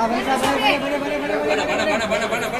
para, para, para,